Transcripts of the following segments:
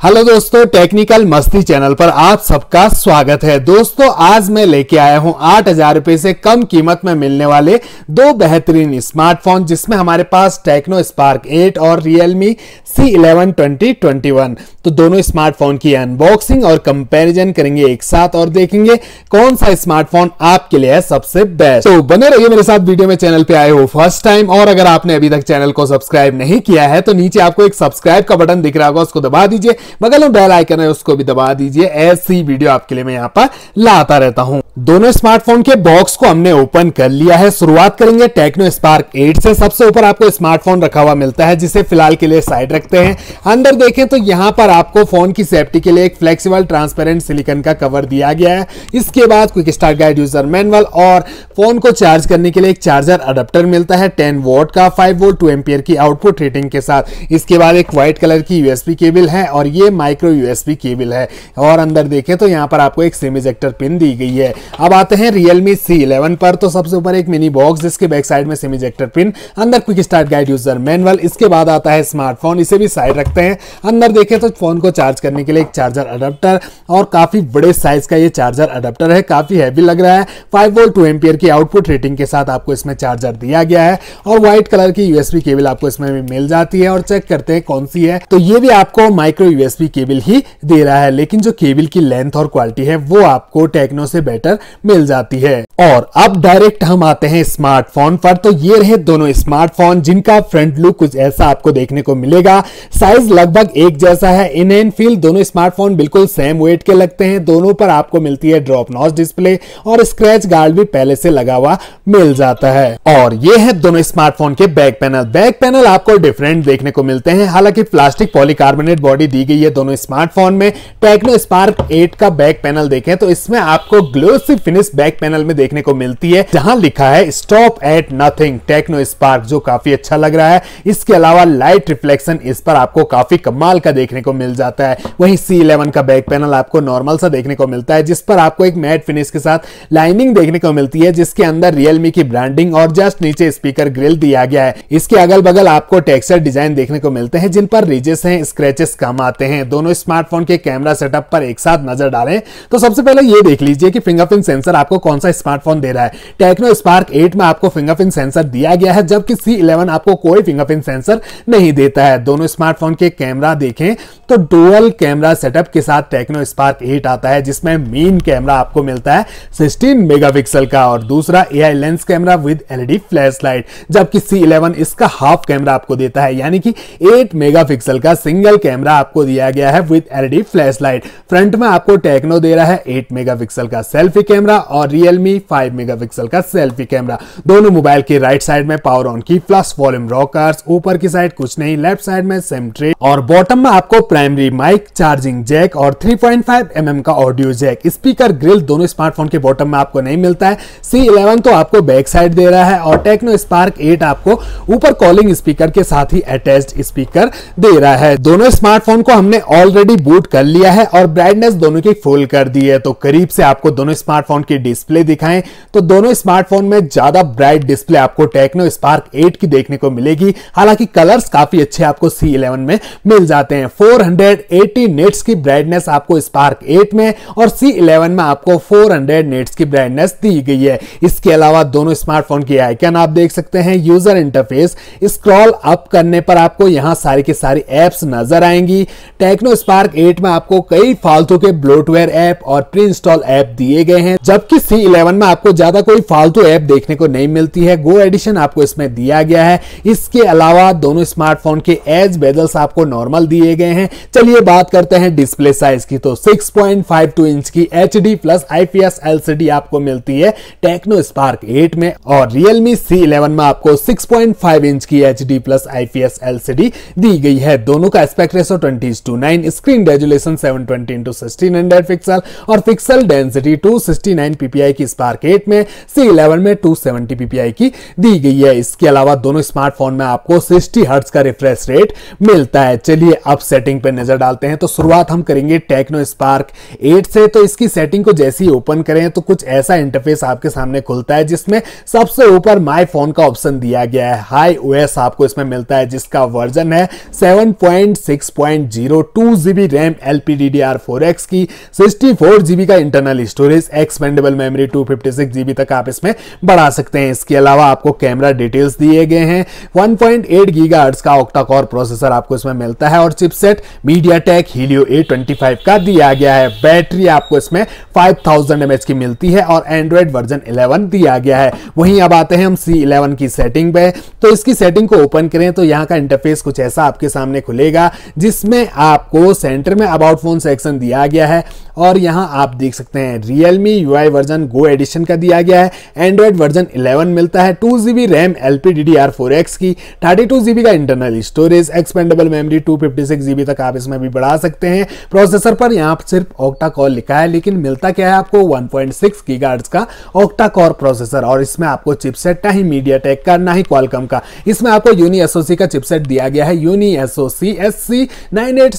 Hello दोस्तों, technical मस्ती channel पर आप सबका स्वागत है। दोस्तों, आज मैं लेके आया हूँ आठ हज़ार रुपए से कम कीमत में मिलने वाले दो बेहतरीन स्मार्टफ़ोन, जिसमें हमारे पास टेक्नो स्पार्क 8 और Realme C eleven twenty twenty one. तो दोनों स्मार्टफ़ोन की अनबॉक्सिंग और कंपैरिजन करेंगे एक साथ और देखेंगे कौन सा स्मार्टफ़ोन आपके लिए है सबसे बेस्ट तो बने रहिए मेरे साथ वीडियो में चैनल पे आए हो फ़र्स्ट टाइम, और अगर आपने अभी तक चैनल को सब्सक्राइब नहीं किया है तो नीचे आपको एक सब्सक्राइब का बटन दिख रहा होगा, उसको दबा दीजिए। बगल में बेल आइकन है, उसको भी दबा दीजिए। ऐसी वीडियो आपके लिए मैं यहाँ पर लाता रहता हूँ। दोनों स्मार्टफ़ोन के बॉक्स को हमने ओपन कर लिया है। शुरुआत करेंगे टेक्नो स्पार्क 8 से। सबसे ऊपर आपको स्मार्टफ़ोन रखा हुआ मिलता है, जिसे फ़िलहाल के लिए साइड रखते हैं। अंदर देखें तो यहाँ पर आपको फ़ोन की सेफ्टी के लिए एक फ्लेक्सिबल ट्रांसपेरेंट सिलिकन का कवर दिया गया है। इसके बाद quick start guide user manual और फ़ोन को चार्ज करने के लिए एक चार्जर अडेप्टर मिलता है। टेन वोट का फाइव वोल्ट टू एम्पियर की आउटपुट रेटिंग के साथ। इसके बाद एक व्हाइट कलर की यूएसबी केबल है और ये माइक्रो यूएसबी केबल है। और अंदर देखें तो यहाँ पर आपको एक सिम इजेक्टर पिन दी गई है। अब आते हैं Realme C11 पर। तो सबसे ऊपर एक मिनी बॉक्स जिसके बैक साइड में सिम इजेक्टर पिन अंदर quick start guide user manual इसके बाद आता है स्मार्टफ़ोन इसे भी साइड रखते हैं। अंदर देखें तो फ़ोन को चार्ज करने के लिए एक चार्जर अडेप्टर और काफ़ी बड़े साइज़ का ये चार्जर अडेप्टर है। काफ़ी हैवी लग रहा है। फाइव वोल्ट टू एम्पियर की आउटपुट रेटिंग के साथ आपको इसमें चार्जर दिया गया है। और व्हाइट कलर की यूएसबी केबल आपको इसमें मिल जाती है। और चेक करते हैं कौन सी है। तो ये भी आपको माइक्रो यूएसबी केबल ही दे रहा है, लेकिन जो केबल की लेंथ और क्वालिटी है, वो आपको टेक्नो से बेटर मिल जाती है। और अब डायरेक्ट हम आते हैं स्मार्टफ़ोन पर तो ये रहे दोनों स्मार्टफ़ोन जिनका फ्रंट लुक कुछ ऐसा आपको देखने को मिलेगा। साइज़ लगभग एक जैसा है इन एंड फील दोनों स्मार्टफ़ोन बिल्कुल सेम वेट के लगते हैं, दोनों पर आपको मिलती है ड्रॉप नॉच डिस्प्ले और स्क्रैच गार्ड भी पहले से लगा हुआ मिल जाता है। और ये है दोनों स्मार्टफ़ोन के बैक पैनल बैक पैनल आपको डिफरेंट देखने को मिलते हैं, हालाँकि प्लास्टिक पॉलीकार्बोनेट बॉडी दी गई है दोनों स्मार्टफ़ोन में। टेक्नो स्पार्क 8 का बैक पैनल देखें तो इसमें आपको ग्लोसी फिनिश बैक पैनल में देखने को मिलती है, जहाँ लिखा है stop at nothing Tecno Spark जो काफ़ी अच्छा लग रहा है। इसके अलावा लाइट रिफ्लेक्शन इस पर आपको काफ़ी कमाल का देखने को मिल जाता है। वहीं सी का बैक पैनल आपको नॉर्मल सा देखने को मिलता है, जिस पर आपको एक मैट फिनिश के साथ लाइनिंग देखने को मिलती है, जिसके अंदर रियलमी की ब्रांडिंग और जस्ट नीचे स्पीकर ग्रिल दिया गया है। इसके अगल बगल आपको टेक्सचर डिज़ाइन देखने को मिलते हैं, जिन पर रिजेस हैं स्क्रेचेस कम आते हैं। दोनों स्मार्टफ़ोन के कैमरा सेटअप पर एक साथ नज़र डालें। तो सबसे पहले ये देख लीजिए कि फिंगरप्रिंट सेंसर आपको कौन सा स्मार्टफ़ोन दे रहा है। टेक्नो स्पार्क 8 में आपको फिंगरप्रिंट सेंसर दिया गया है, जबकि C11 आपको कोई फिंगरप्रिंट सेंसर नहीं देता है। दोनों स्मार्टफ़ोन के कैमरा देखें तो डुअल कैमरा सेटअप के साथ टेक्नो स्पार्क 8 आता है, जिसमें मेन कैमरा आपको मिलता है 16 मेगापिक्सल का, और दूसरा AI lens camera with LED flash light जबकि C11 इसका हाफ़ कैमरा आपको देता है। यानी कि 8 मेगापिक्सल का सिंगल कैमरा आपको दिया गया है with LED flash light front में आपको टेक्नो दे रहा है 8 मेगापिक्सल का सेल्फी कैमरा और रियलमी 5 मेगापिक्सल का सेल्फी कैमरा दोनों मोबाइल के राइट साइड में power on key plus volume rockers ऊपर की साइड कुछ नहीं लेफ़्ट साइड में सेम ट्रे और बॉटम में आपको प्राइमरी माइक चार्जिंग जैक और 3.5 पॉइंट mm का ऑडियो जैक स्पीकर ग्रिल दोनों स्मार्टफ़ोन के बॉटम में आपको नहीं मिलता है. C11 तो आपको बैक साइड दे रहा है और टेक्नो स्पार्क 8 आपको ऊपर कॉलिंग स्पीकर के साथ ही अटैच स्पीकर दे रहा है. दोनों स्मार्टफ़ोन को हमने ऑलरेडी बूट कर लिया है और ब्राइटनेस दोनों की फुल कर दी है। तो करीब से आपको दोनों स्मार्टफ़ोन की डिस्प्ले दिखाएँ। तो दोनों स्मार्टफ़ोन में ज़्यादा ब्राइट डिस्प्ले आपको टेक्नो स्पार्क 8 की देखने को मिलेगी। हालाँकि कलर्स काफ़ी अच्छे आपको C11 में मिल जाते हैं। 480 नेट्स की ब्राइटनेस आपको स्पार्क 8 में और C11 में आपको 400 नेट्स की ब्राइटनेस दी गई है। इसके अलावा दोनों स्मार्टफ़ोन की आइकन आप देख सकते हैं। यूज़र इंटरफेस स्क्रॉल अप करने पर आपको यहाँ सारी की सारी एप्स नज़र आएँगी। टेक्नो स्पार्क 8 में आपको कई फालतू के ब्लोटवेयर ऐप और प्री इंस्टॉल ऐप दिए गए हैं, जबकि सी इलेवन में आपको ज़्यादा कोई फालतू ऐप देखने को नहीं मिलती है। गो एडिशन आपको इसमें दिया गया है। इसके अलावा दोनों स्मार्टफ़ोन के एज बेजल्स आपको नॉर्मल दिए गए हैं। चलिए बात करते हैं डिस्प्ले साइज़ की। तो 6.52 इंच की H D plus IPS LCD आपको मिलती है टेक्नो स्पार्क 8 में। और रियलमी सी इलेवन में आपको 6.5 इंच की H D plus IPS LCD दी गई है। दोनों का aspect ratio twenty 629 screen resolution 720 into 1600 hundred pixel और पिक्सल डेंसिटी 269 ppi की स्पार्क 8 में C11 में 270 ppi की दी गई है। इसके अलावा दोनों स्मार्टफ़ोन में आपको 60 हर्ट्ज का रिफ्रेश रेट मिलता है। चलिए अब सेटिंग पर नज़र डालते हैं। तो शुरुआत हम करेंगे टेक्नो स्पार्क 8 से। तो इसकी सेटिंग को जैसे ही ओपन करें तो कुछ ऐसा इंटरफेस आपके सामने खुलता है जिसमें सबसे ऊपर माई फ़ोन का ऑप्शन दिया गया है। हाई ओएस आपको इसमें मिलता है, जिसका वर्जन है 7.6.0 micro two GB RAM LPDDR four X की सिक्सटी फोर जीबी का internal storage expandable memory two fifty six GB तक आप इसमें बढ़ा सकते हैं। इसके अलावा आपको कैमरा डिटेल्स दिए गए हैं। 1.8 पॉइंट का ऑक्टा कोर प्रोसेसर आपको इसमें मिलता है और chipset MediaTek Helio A twenty five का दिया गया है। बैटरी आपको इसमें 5000 थाउज़ेंड की मिलती है और एंड्रॉइड वर्जन 11 दिया गया है। वहीं अब आते हैं हम C11 की सेटिंग पे। तो इसकी सेटिंग को ओपन करें तो यहाँ का इंटरफेस कुछ ऐसा आपके सामने खुलेगा, जिसमें आपको सेंटर में अबाउट फ़ोन सेक्शन दिया गया है और यहाँ आप देख सकते हैं Realme U version Go edition का दिया गया है एंड्रॉइड वर्जन 11 मिलता है two GB RAM L P D D R four X की थर्टी टू जीबी का internal storage expandable memory two fifty six GB तक आप इसमें भी बढ़ा सकते हैं। प्रोसेसर पर यहाँ सिर्फ़ ऑक्टा कॉल लिखा है, लेकिन मिलता क्या है आपको? वन पॉइंट सिक्स का ऑक्टा कॉर प्रोसेसर और इसमें आपको चिपसेट ना ही मीडिया टेक का, ना ही क्वालकम का। इसमें आपको यूनी एसओसी का चिपसेट दिया गया है Unisoc S C nine eight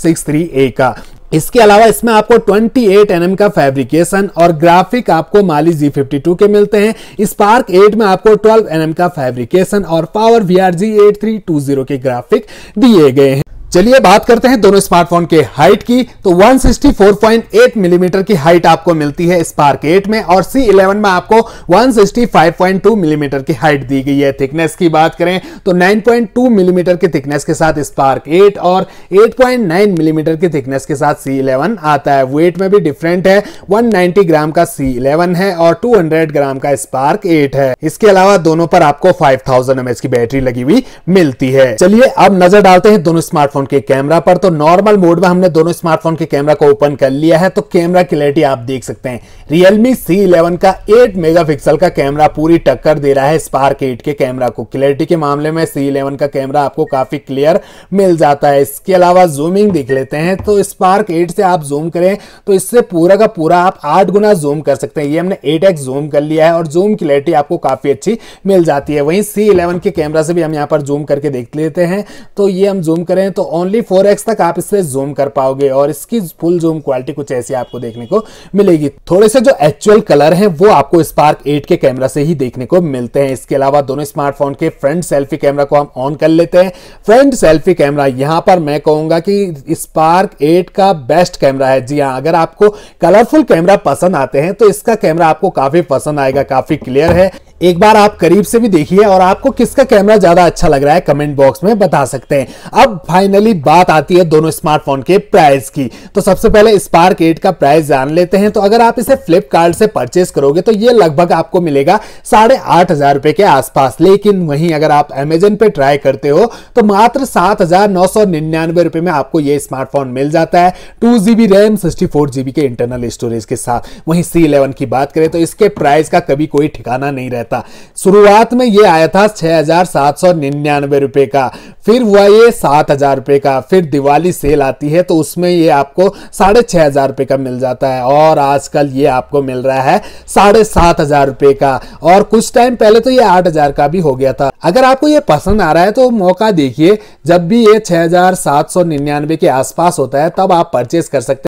A का। इसके अलावा इसमें आपको 28 एट एनएम का फैब्रिकेशन और ग्राफिक आपको माली Z52 के मिलते हैं। स्पार्क 8 में आपको 12 एनएम का फैब्रिकेशन और पावर वी आर के ग्राफिक दिए गए हैं। चलिए बात करते हैं दोनों स्मार्टफ़ोन के हाइट की। तो 164.8 मिलीमीटर की हाइट आपको मिलती है स्पार्क 8 में और C11 में आपको 165.2 मिलीमीटर की हाइट दी गई है। थिकनेस की बात करें तो 9.2 मिलीमीटर की थिकनेस के साथ स्पार्क 8 और 8.9 मिलीमीटर की थिकनेस के साथ C11 आता है। वेट में भी डिफरेंट है। 190 ग्राम का C11 है और 200 ग्राम का स्पार्क 8 है। इसके अलावा दोनों पर आपको 5000 mAh की बैटरी लगी हुई मिलती है। चलिए अब नज़र डालते हैं दोनों स्मार्टफ़ोन स्मार्टफ़ोन के कैमरा पर तो नॉर्मल मोड में हमने दोनों स्मार्टफ़ोन के कैमरा को ओपन कर लिया है तो कैमरा क्लैरिटी आप देख सकते हैं। Realme C11 का 8 मेगापिक्सल का कैमरा पूरी टक्कर दे रहा है Spark 8 के कैमरा को। क्लैरिटी के मामले में C11 का कैमरा आपको काफ़ी क्लियर मिल जाता है। इसके अलावा जूमिंग देख लेते हैं तो Spark 8 से आप जूम करें तो इससे पूरा का पूरा आप आठ गुना जूम कर सकते हैं। ये हमने 8x जूम कर लिया है और जूम क्लैरिटी आपको काफ़ी अच्छी मिल जाती है। वहीं C11 के कैमरा से भी हम यहाँ पर जूम करके देख लेते हैं तो ये हम जूम करें तो ओनली फोर तक आप इससे जूम कर पाओगे और इसकी फुल जूम क्वालिटी कुछ ऐसी आपको देखने को मिलेगी। थोड़े से जो एक्चुअल कलर हैं, वो आपको स्पार्क 8 के कैमरा से ही देखने को मिलते हैं। इसके अलावा दोनों स्मार्टफ़ोन के फ्रंट सेल्फी कैमरा को हम ऑन कर लेते हैं। फ्रंट सेल्फी कैमरा यहाँ पर मैं कहूँगा कि स्पार्क एट का बेस्ट कैमरा है। जी हाँ अगर आपको कलरफुल कैमरा पसंद आते हैं तो इसका कैमरा आपको काफ़ी पसंद आएगा, काफ़ी क्लियर है। एक बार आप करीब से भी देखिए और आपको किसका कैमरा ज़्यादा अच्छा लग रहा है कमेंट बॉक्स में बता सकते हैं। अब फाइनली बात आती है दोनों स्मार्टफ़ोन के प्राइस की। तो सबसे पहले स्पार्क एट का प्राइस जान लेते हैं। तो अगर आप इसे फ्लिपकार्ट से परचेस करोगे तो ये लगभग आपको मिलेगा साढ़े आठ हज़ार रुपए के आसपास। लेकिन वहीं अगर आप अमेजन पे ट्राई करते हो तो मात्र सात हज़ार नौ सौ निन्यानवे रुपए में आपको ये स्मार्टफ़ोन मिल जाता है two GB RAM, sixty four GB के इंटरनल स्टोरेज के साथ। वहीं सी इलेवन की बात करें तो इसके प्राइस का कभी कोई ठिकाना नहीं रहता। था। शुरुआत में ये आया था छह हज़ार सात सौ निन्यानवे रुपए का, फिर हुआ ये सात हज़ार रुपए का, फिर दिवाली सेल आती है तो उसमें ये आपको साढ़े छह हज़ार रुपए का मिल जाता है और आजकल ये आपको मिल रहा है साढ़े सात हज़ार रुपए का। और कुछ टाइम पहले तो ये आठ हज़ार का भी हो गया था। अगर आपको ये पसंद आ रहा है तो मौका देखिए, जब भी ये छह हज़ार सात सौ निन्यानवे के आसपास होता है तब आप परचेस कर सकते